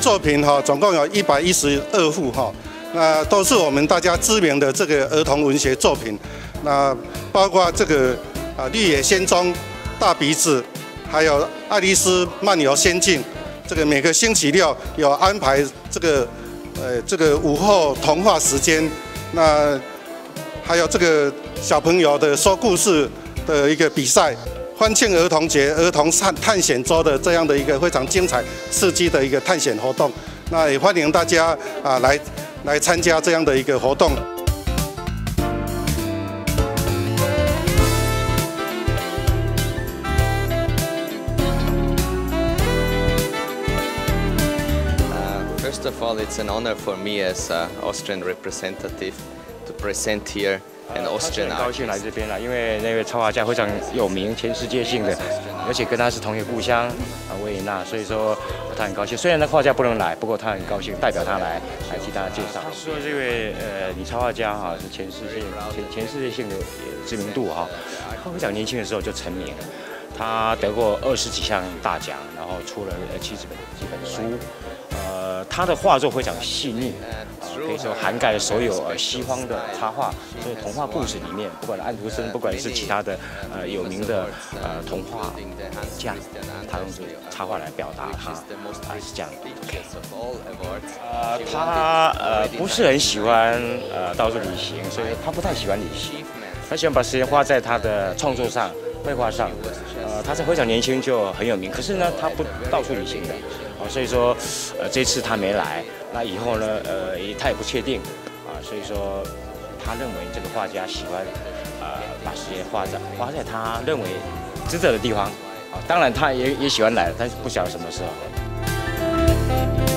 作品哈，总共有一百一十二幅哈，那都是我们大家知名的这个儿童文学作品，那包括这个啊《绿野仙踪》、大鼻子，还有《爱丽丝漫游仙境》，这个每个星期六有安排这个呃这个午后童话时间，那还有这个小朋友的说故事的一个比赛。欢庆儿童节、儿童探探险周的这样的一个非常精彩、刺激的一个探险活动，那也欢迎大家啊来来参加这样的一个活动。First of all, it's an honor for me as a austrian representative to present here. 很高兴来这边了，因为那位插画家非常有名，全世界性的，而且跟他是同一个故乡啊维也纳，所以说他很高兴。虽然那画家不能来，不过他很高兴代表他来来替大家介绍。说这位呃女插画家哈是全世界全全世界性的知名度哈，他非常年轻的时候就成名，他得过二十几项大奖，然后出了七十本几本书。呃，他的画作非常细腻，可以说涵盖所有呃西方的插画，所以童话故事里面，不管安徒生，不管是其他的呃有名的呃童话家，他用这个插画来表达他，啊是这样。呃，他呃不是很喜欢呃到处旅行，所以他不太喜欢旅行，他喜欢把时间花在他的创作上、绘画上。他是非常年轻就很有名，可是呢，他不到处旅行的。哦，所以说，呃，这次他没来，那以后呢，呃，他也不确定，啊，所以说，他认为这个画家喜欢，呃，把时间花在花在他认为值得的地方，啊，当然他也也喜欢来，但是不晓得什么时候。